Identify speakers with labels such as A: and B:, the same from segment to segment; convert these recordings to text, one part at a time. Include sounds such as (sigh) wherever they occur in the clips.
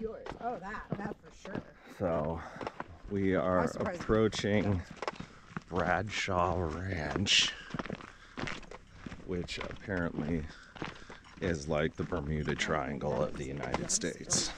A: yours. Oh, that, that for sure.
B: So we are approaching Bradshaw Ranch, which apparently is like the Bermuda Triangle of the United States.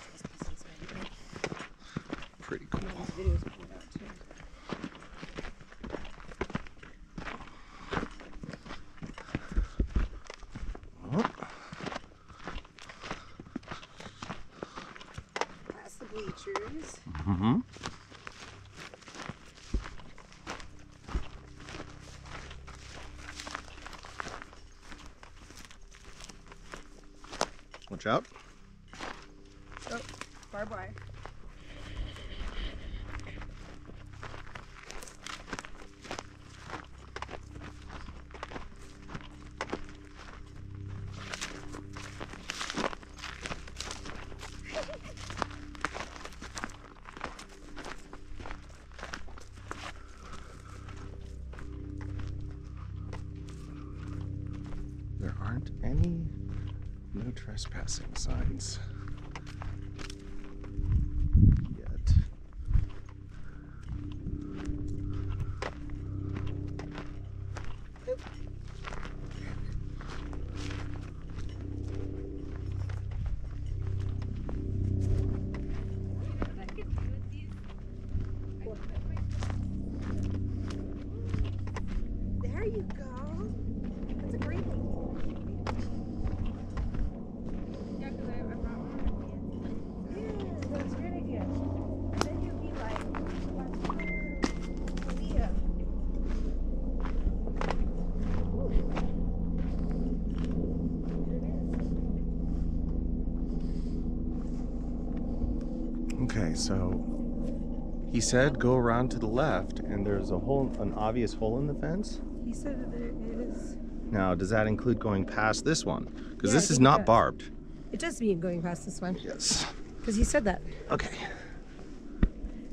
B: So he said go around to the left, and there's a hole, an obvious hole in the fence.
A: He said that there is.
B: Now, does that include going past this one? Because
A: Yeah,
B: this is not barbed.
A: It does mean going past this one
B: Yes.
A: because he said that.
B: Okay.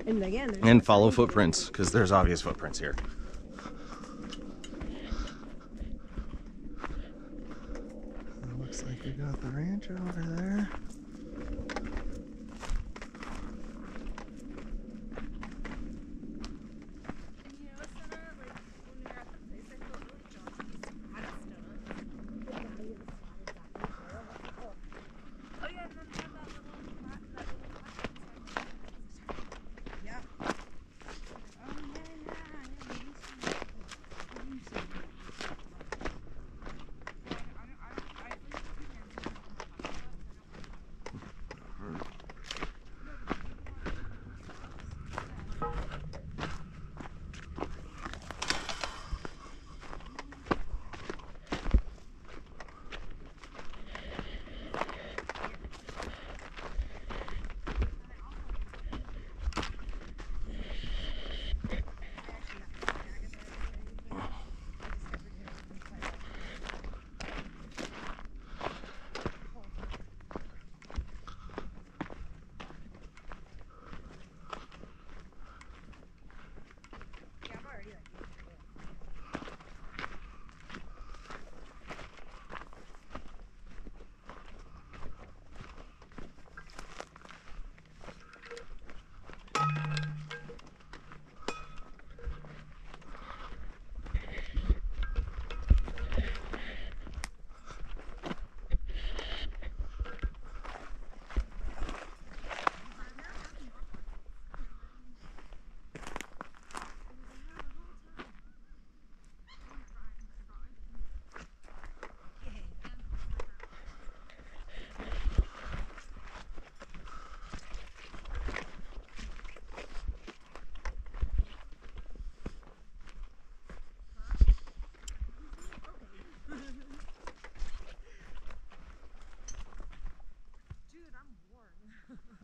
A: And again,
B: And follow footprints, because there's obvious footprints here.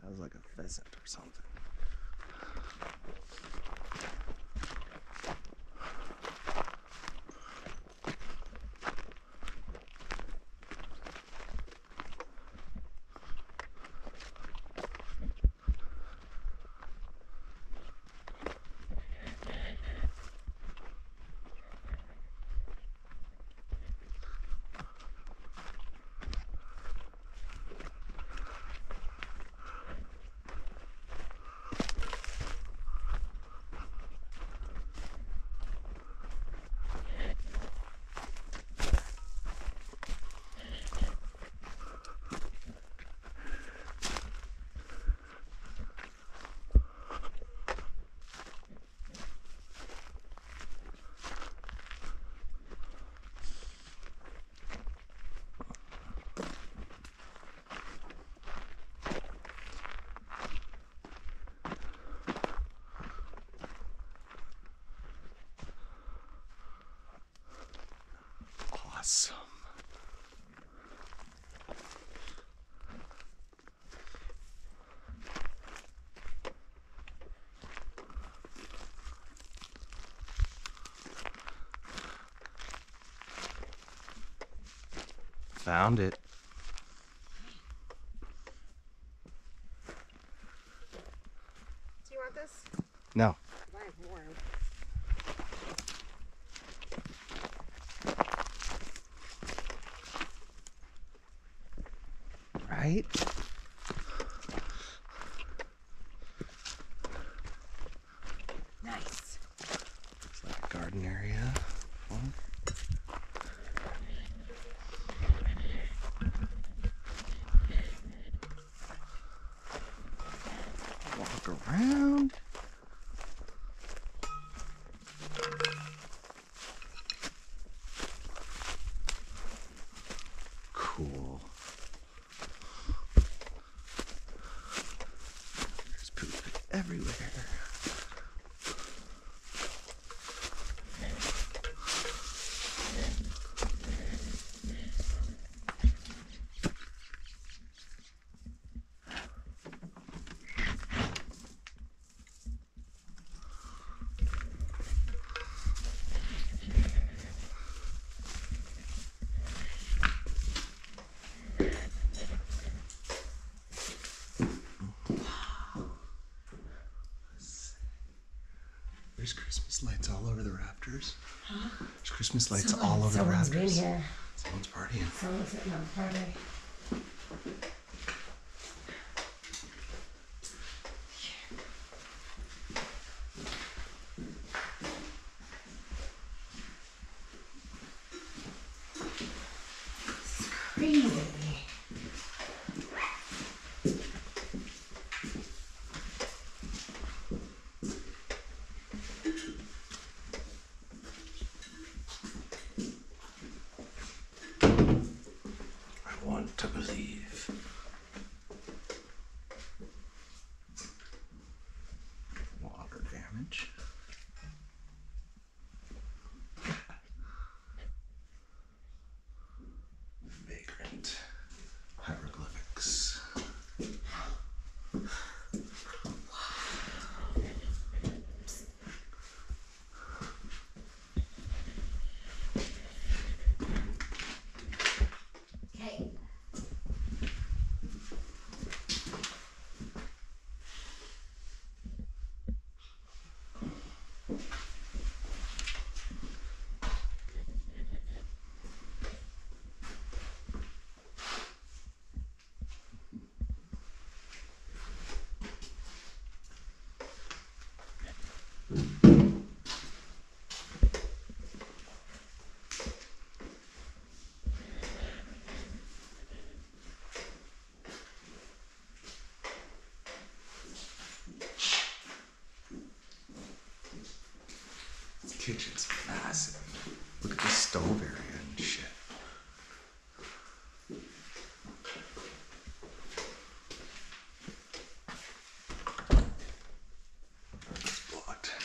B: That was like a pheasant or something.
C: Awesome. Found it.
A: Do you want this?
C: No.
A: I have more.
C: Right?
A: Nice.
C: It's like a garden area. Fun. Walk around. Cool. There's poop everywhere. There's Christmas lights all over the rafters. There's Christmas lights all over the
A: Someone's been here.
C: Someone's partying.
A: Someone's sitting on the party. Crazy.
C: I want to believe. Water damage. Vagrant hieroglyphics.
A: Okay.
C: This kitchen's massive. Look at the stove area and shit. It's blocked.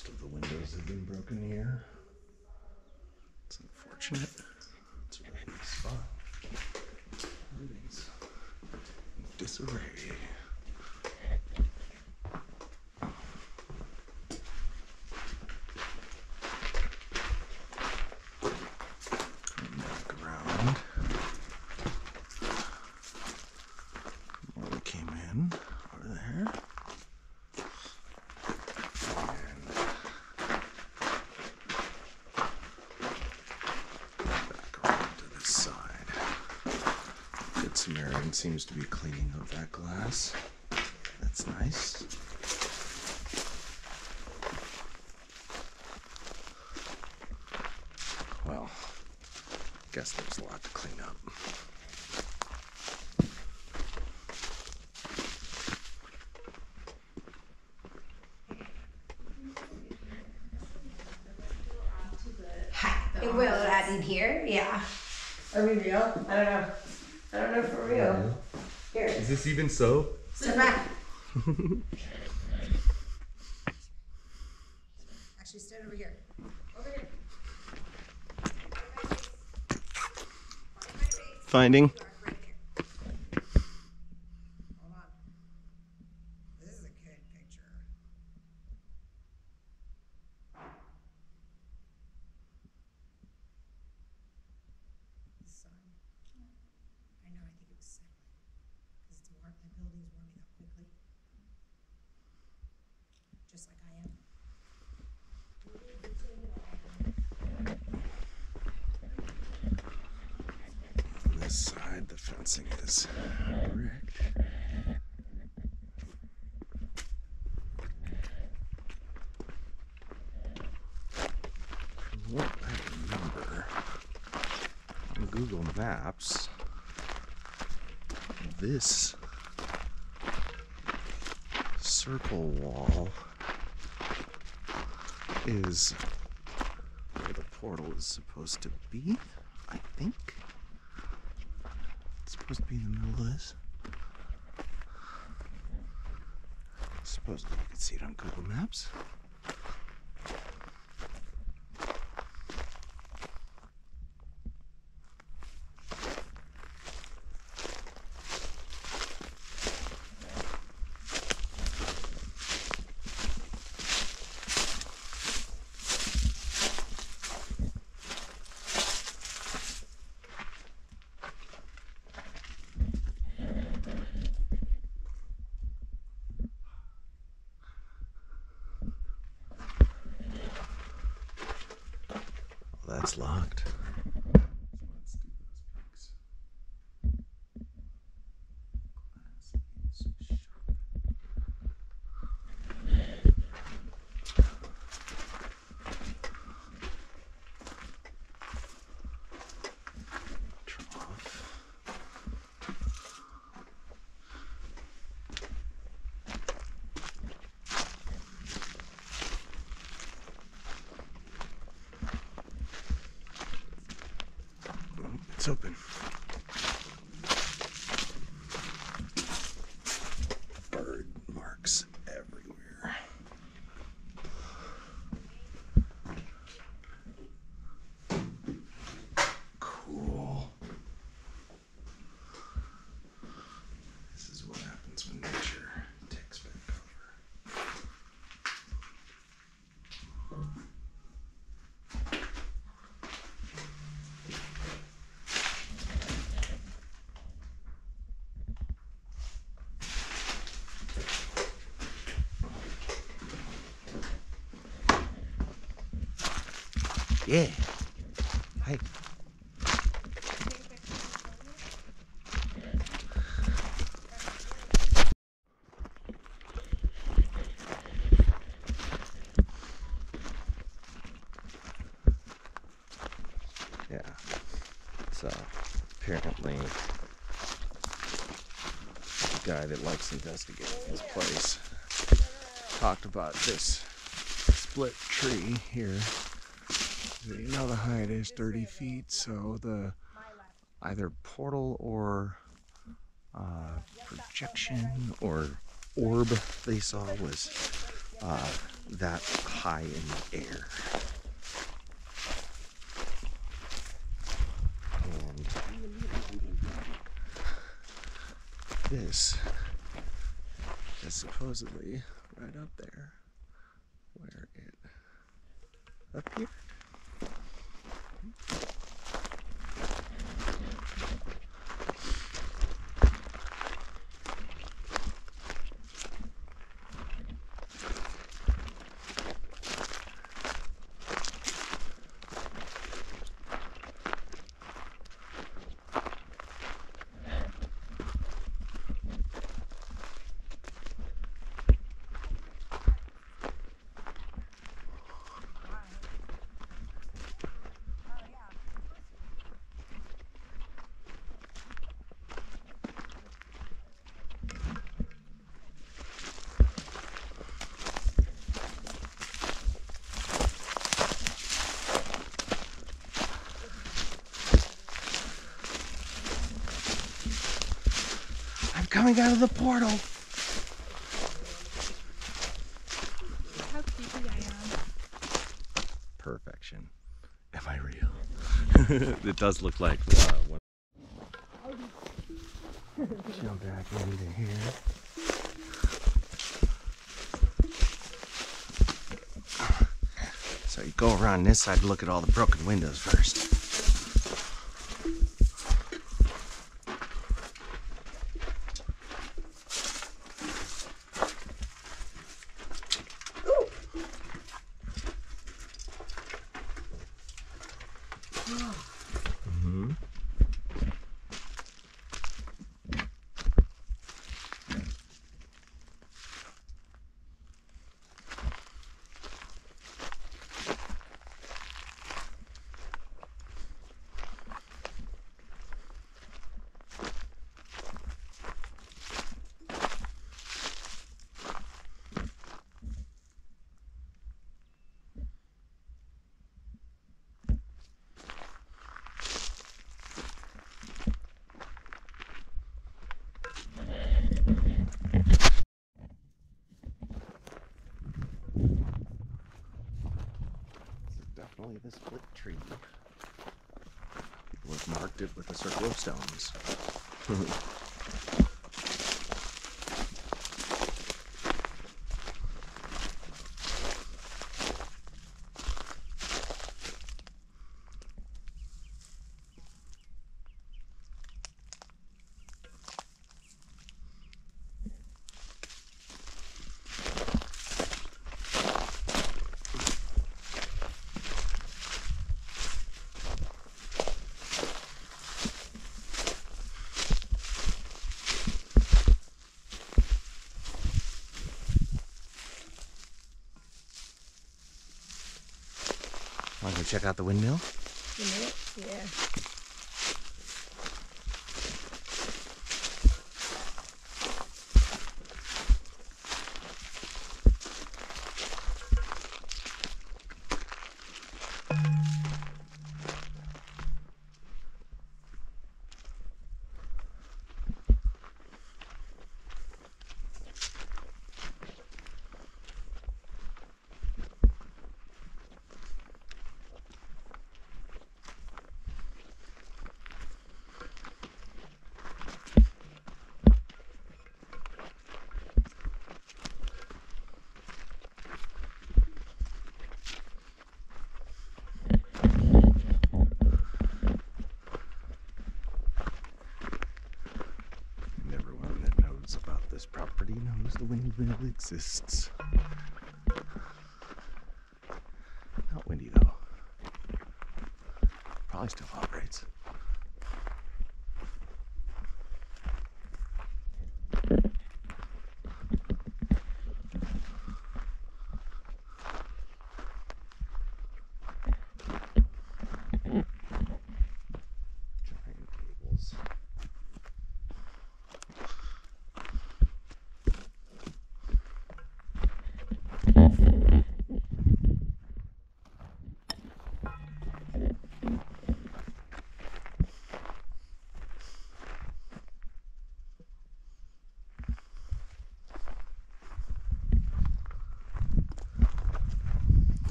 D: Most
C: of
D: the windows
C: have been broken here. It's unfortunate. It's a really spot. Everything's disarray. Cleaning up that glass. That's nice. Well, I guess there's a lot to clean up.
A: It will add in here, yeah.
E: Are we real? I don't know. I don't know for real. Here,
C: Is this even so?
A: Step back. Actually, stand over here. Over here. Find.
C: Finding.
A: You are right here. Hold on. This is a good picture. The sun. I know, I think it was settling. Because it's warm, the building's warming up quickly. Just like I am.
C: On this fencing is bricked. From what I remember on Google Maps, this circle wall is where the portal is supposed to be, I think. Supposed to be in the middle of this. Supposedly you can see it on Google Maps. Well, that's locked. Trough. It's open. Bird marks everywhere. Cool. This is what happens when nature takes back over. Yeah. Hey. Yeah. So apparently the guy that likes investigating this place talked about this split tree here you know the height is 30 feet, so the either portal or uh, projection or orb they saw was uh, that high in the air. And this is supposedly right up there where it appeared. I'm coming out of the portal.
B: How creepy I am.
C: Perfection. Am I real? (laughs) it does look like uh, when jump back into here. So you go around this side to look at all the broken windows first. Mhm. This is definitely the split tree. People have marked it with a circle of stones. (laughs) to check out the windmill
A: know it? Yeah.
C: And everyone that knows about this property knows the windmill exists. Not windy though. Probably still operates. Giant cables.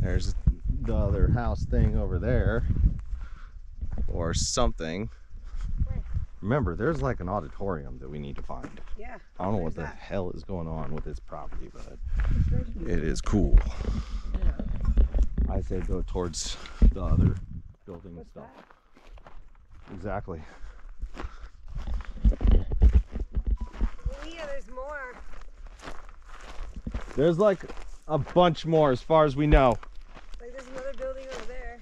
C: There's the other house thing over there. Or something. Remember, there's like an auditorium that we need to find.
F: Yeah.
C: I don't know what the
F: that?
C: hell is going on with this property, but
F: It's right here.
C: it is cool.
F: Yeah.
C: I say go towards the other building and stuff.
F: that?
C: Exactly.
F: Yeah, there's more.
C: There's like a bunch more as far as we know.
F: Like there's another building over there.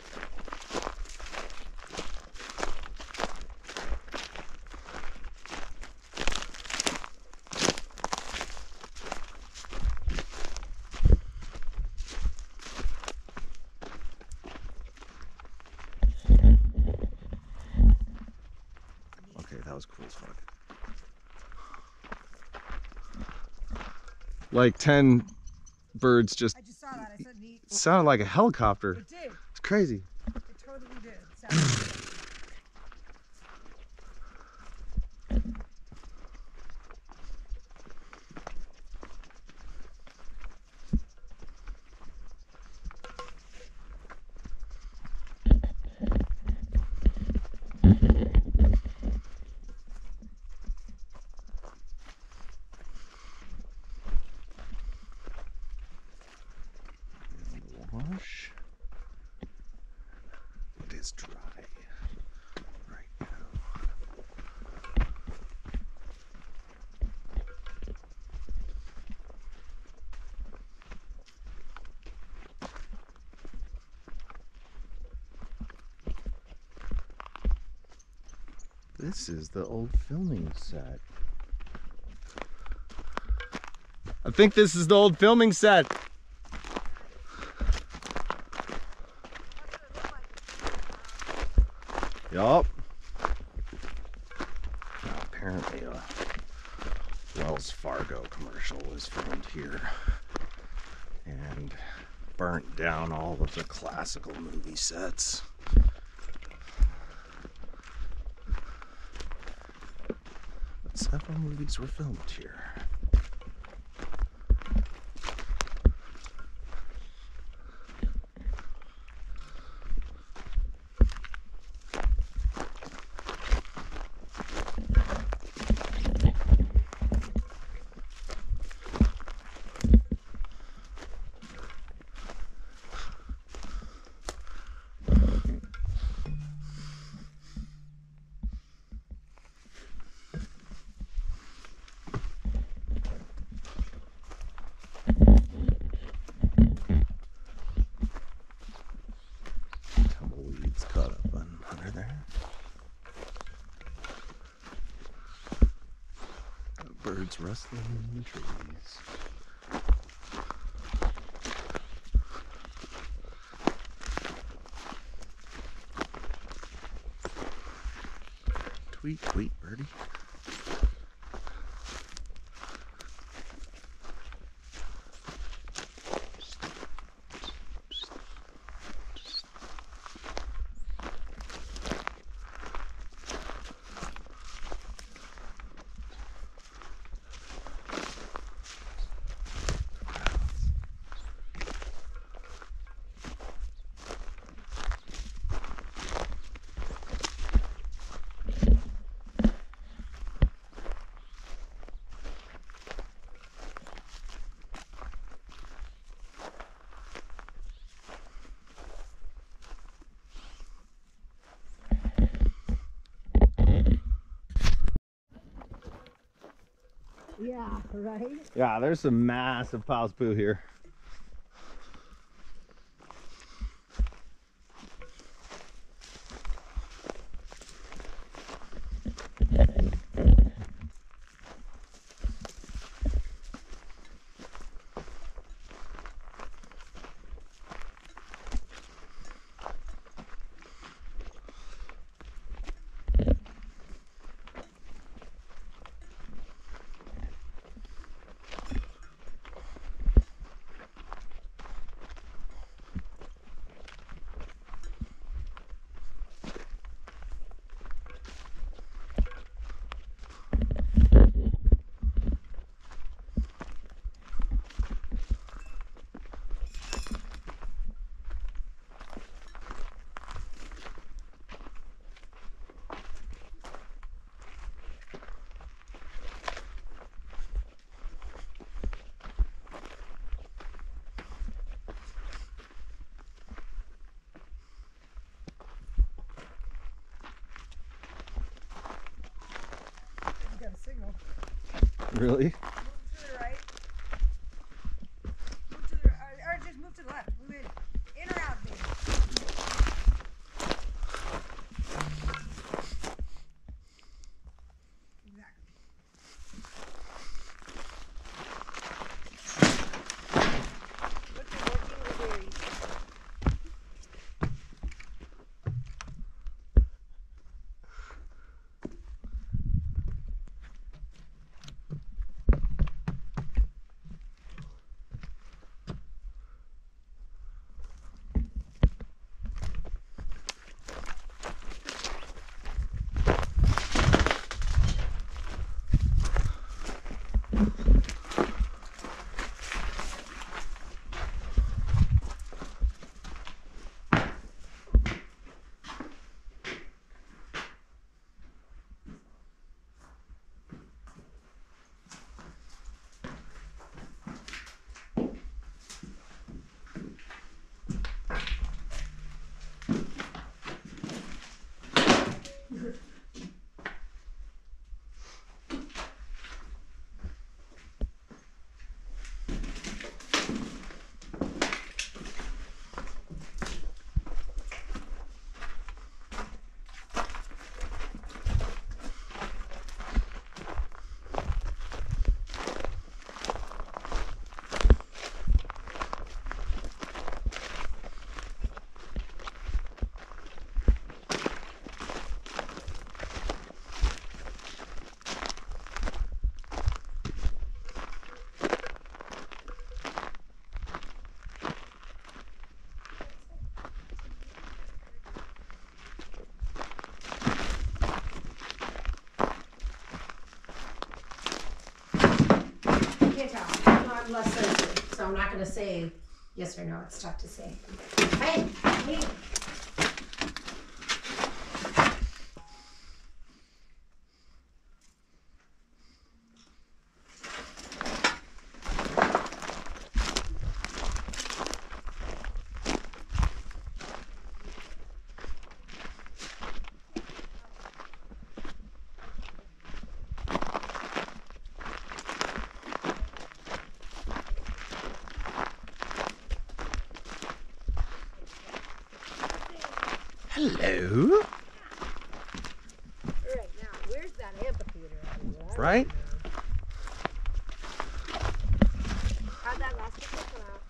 C: Okay, that was cool as fuck. Like 10 birds just
A: I just saw that. I said
C: sounded like a helicopter.
A: It did.
C: It's crazy.
A: It totally did. Sounded good.
C: Wash. It is dry right now. This is the old filming set. I think this is the old filming set. Yup. Apparently, a Wells Fargo commercial was filmed here and burnt down all of the classical movie sets. Several movies were filmed here. Tumbleweeds caught up on under there. Birds in the trees. Tweet, tweet, birdie.
F: Yeah, (laughs) right?
C: Yeah, there's some massive piles of poo here. Really?
G: Less sensitive, so I'm not gonna say yes or no. It's tough to say. Hey, hey.
C: Hello.
A: Right now, where's that amphitheater? I mean, I don't
C: Right?
A: How'd that last picture come out?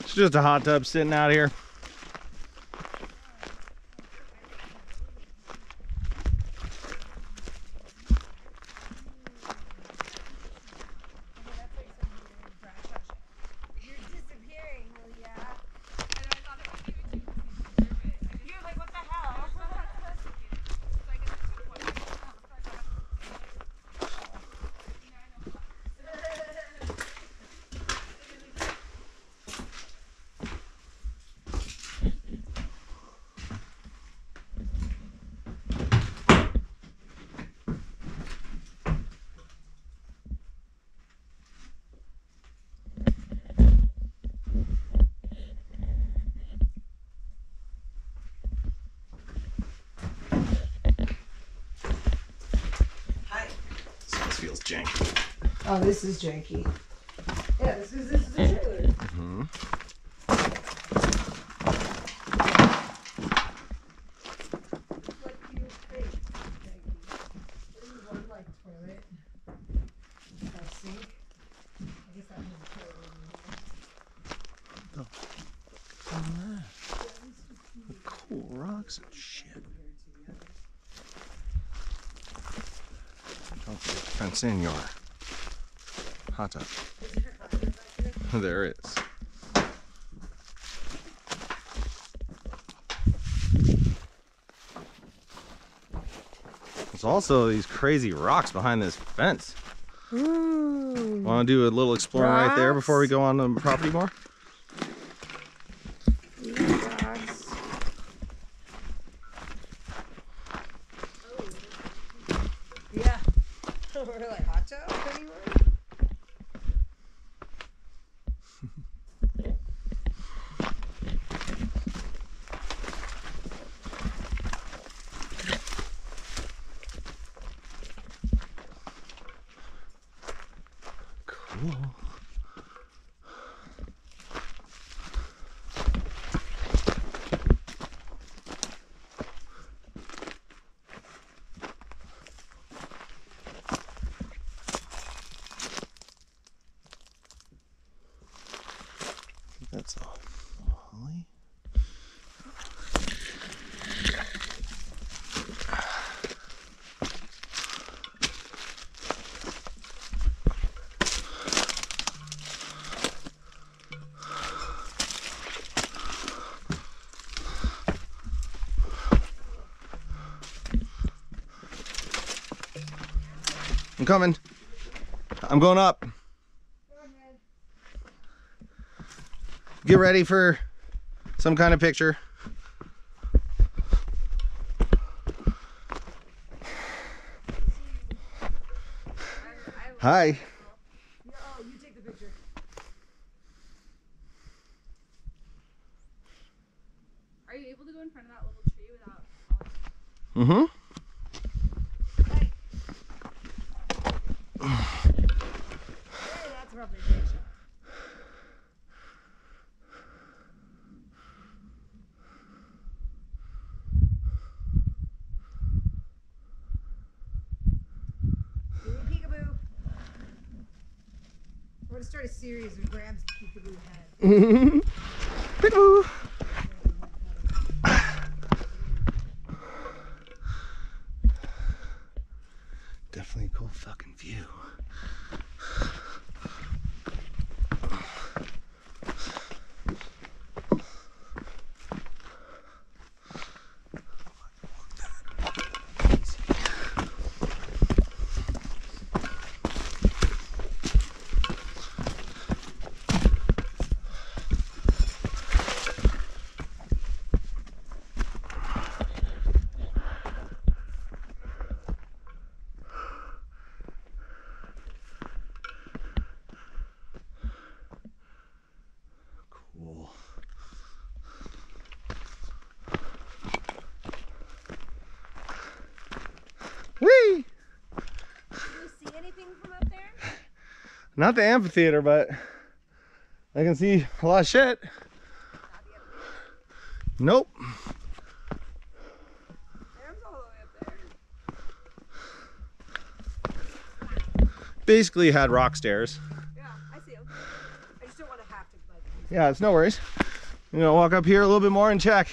C: It's just a hot tub sitting out here.
A: You're disappearing, well, yeah.
B: And I thought it was given to you because you deserve it. I didn't
A: You're like, what the hell?
B: So I guess I took one. I didn't know, so I thought, you know, I know.
C: So this feels janky.
G: Oh, this is janky.
A: Yeah, this is, this is a trailer.
C: hmm
A: Like you think.
G: This is one like toilet. A sink. I guess that means toilet.
C: Cool rocks and shit. Don't fence in your hot tub. (laughs) there is. There's also these crazy rocks behind this fence.
A: Ooh.
C: Want to do a little exploring right there before we go on the property more? Coming. I'm going up. Get ready for some kind of picture. Hi.
A: Oh, you take the picture.
H: Are you able to go in front of that little tree without?
C: Mm-hmm.
A: Hey, that's probably a great shot. Give me a peekaboo. We're gonna start a series of grabs peekaboo head.
C: Peekaboo. Definitely a cool fucking view. Cool. Whee!
H: Do you see anything from up there?
C: Not the amphitheater, but I can see a lot of shit. Nope.
H: There's all the way up there.
C: Basically had rock stairs.
A: Yeah, I see him. I just don't wanna have to like.
C: Yeah, it's no worries. You know, walk up here a little bit more and check.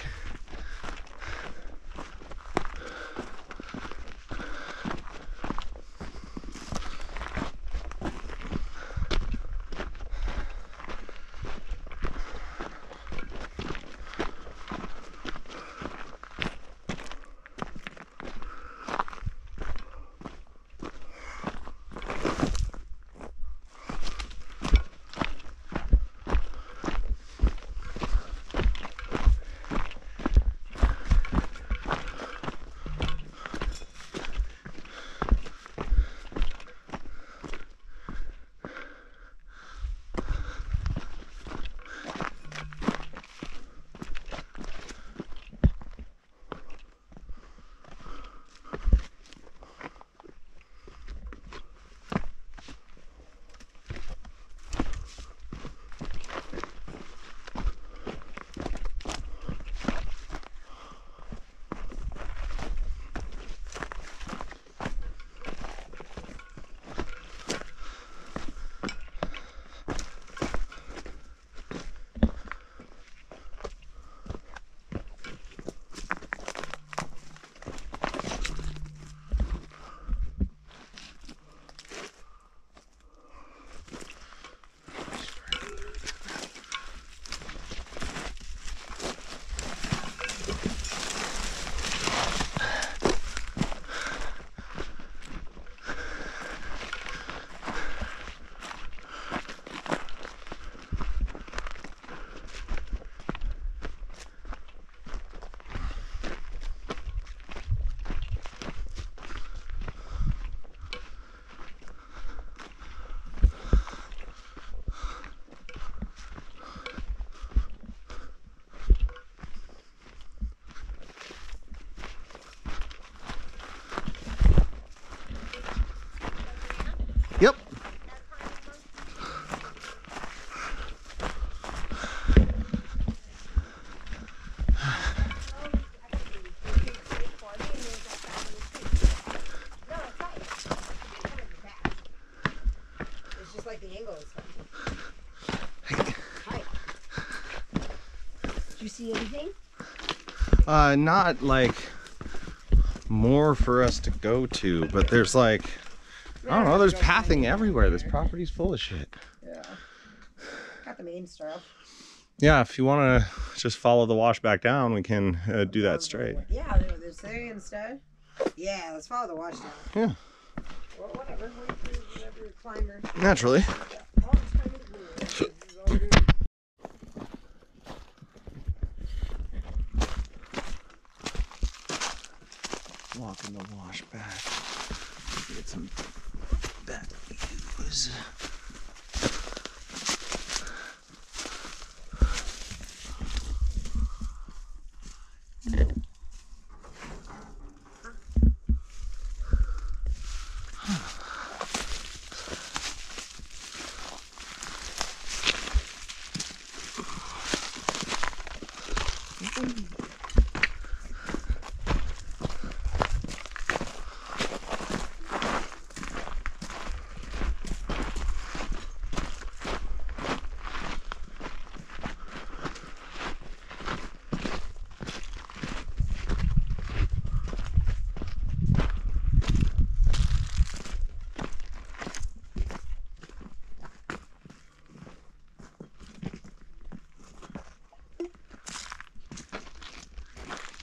C: Uh, not like more for us to go to, but there's like I don't know. There's pathing everywhere. This property's full of shit.
A: Yeah. Got the main stuff.
C: Yeah, if you want to just follow the wash back down, we can uh, do that straight.
A: Yeah, there's there instead. Yeah, let's follow the wash down.
C: Yeah.
A: Well, whatever. Whatever, whatever climber.
C: Naturally.
A: All the time is blue.
C: Walking the wash back. Get some back views.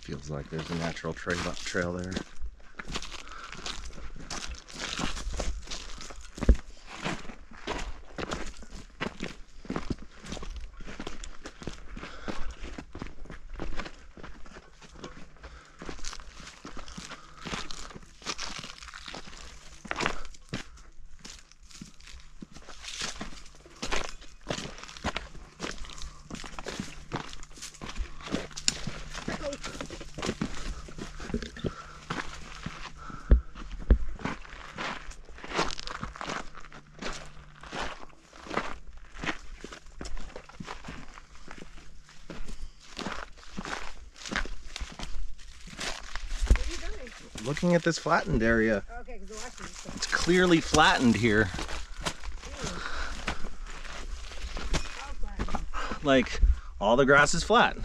C: Feels like there's a natural trail trail there. Looking at this flattened area,
A: Okay, because the wash is stuff.
C: it's clearly flattened here. Like all the grass is flat.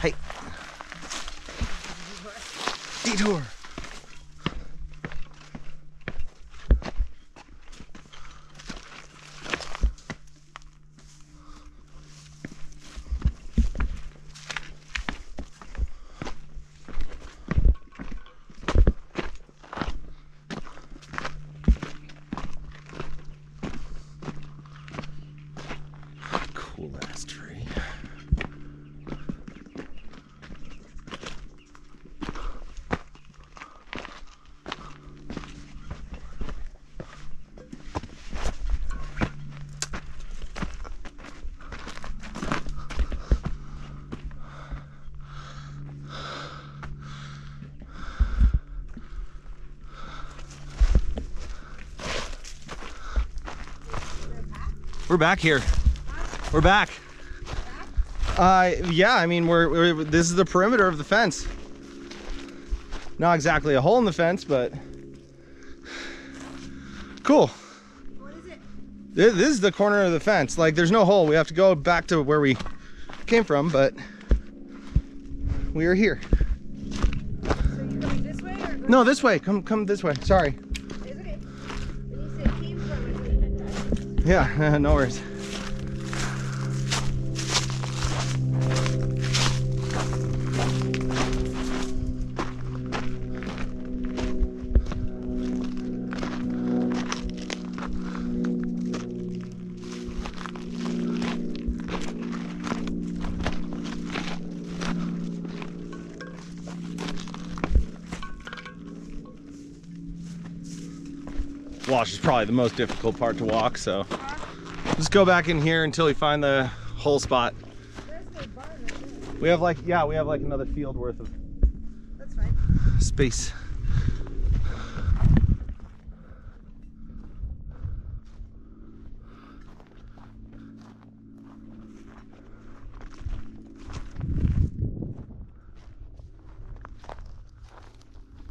C: Hey. Detour. Cool ass tree. We're back here. We're back. Uh, yeah. I mean, we're, we're this is the perimeter of the fence. Not exactly a hole in the fence, but cool.
A: What is it?
C: This, this is the corner of the fence. Like, there's no hole. We have to go back to where we came from, but we are here.
A: So you're going this way or going
C: No, this way. Come, come this way. Sorry. Yeah, (laughs) no worries. Wash is probably the most difficult part to walk, so just go back in here until we find the hole spot.
F: There's the barn right there.
C: We have like, yeah, we have like another field worth of
F: That's fine.
C: space.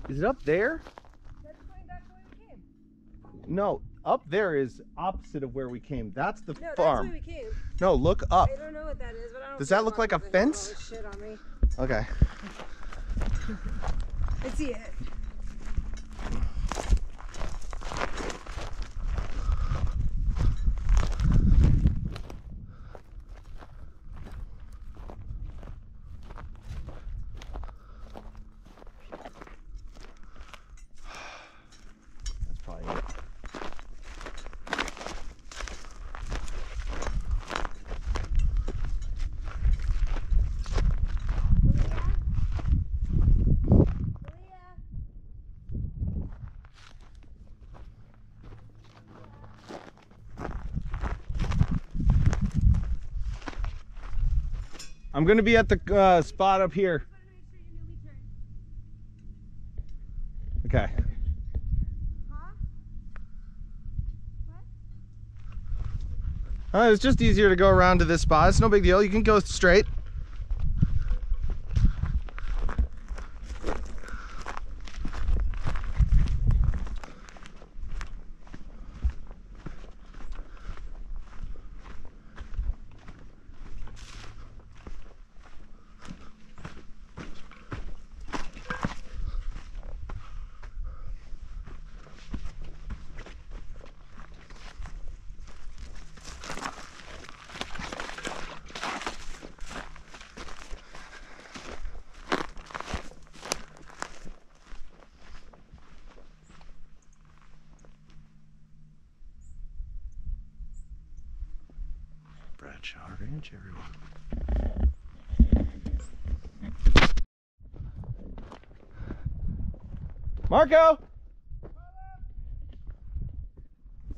C: Is it up there?
F: That's going back the way we came.
C: No, up there is opposite of where we came. That's the
F: No, that's
C: farm.
F: where we came.
C: No, look up.
F: I don't know what that is, but I don't.
C: Does that look like a
F: confident having all
C: fence?
F: Shit on me.
C: Okay. (laughs)
F: I see it.
C: That's probably it. I'm gonna be at the uh, spot up here. Okay. Uh, it's just easier to go around to this spot. It's no big deal. You can go straight. Bradshaw Ranch, everyone. Marco!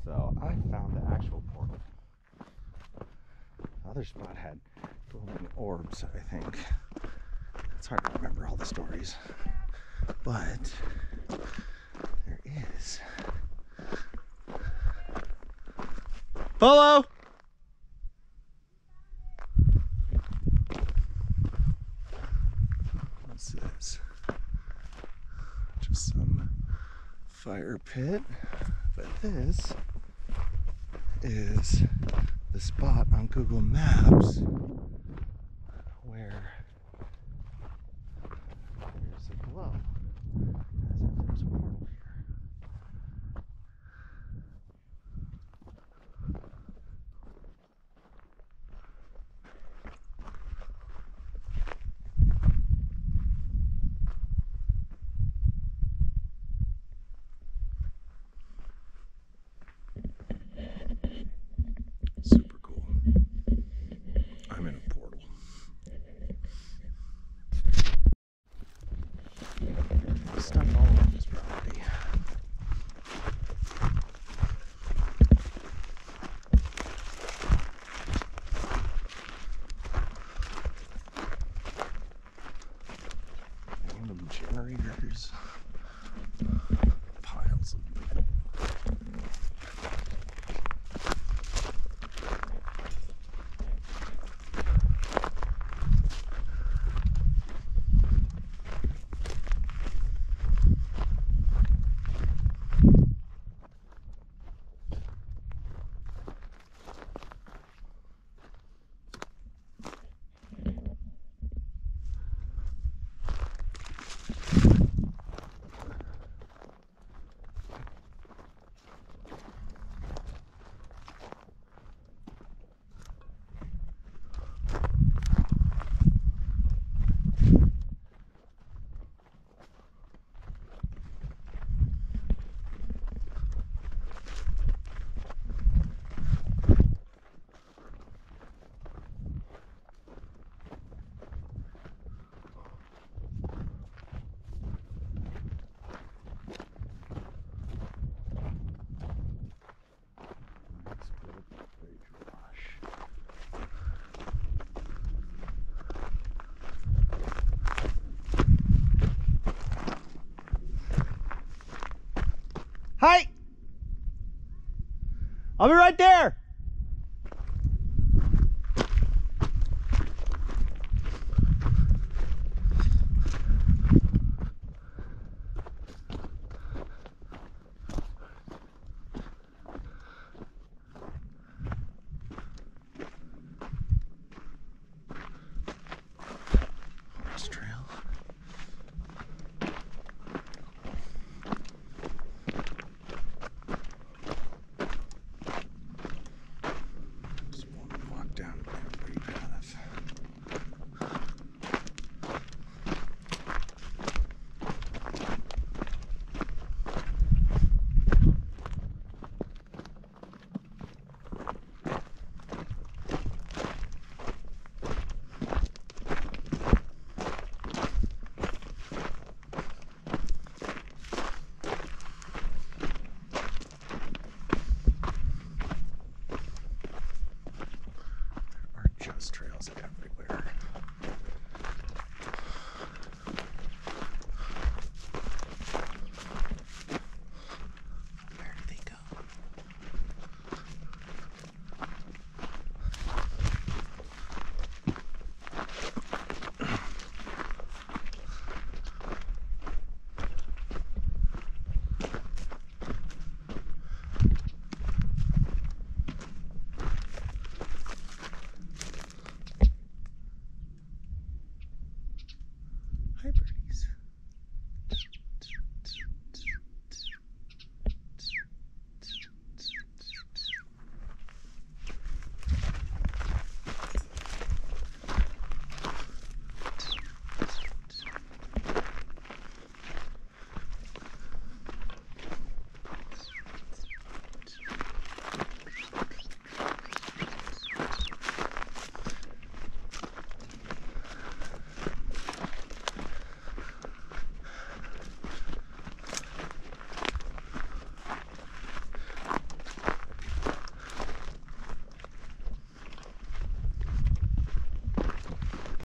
C: So I found the actual portal. The other spot had glowing orbs, I think. It's hard to remember all the stories. But there is. Polo! What's this? Just some fire pit. But this is the spot on Google Maps Hi. I'll be right there.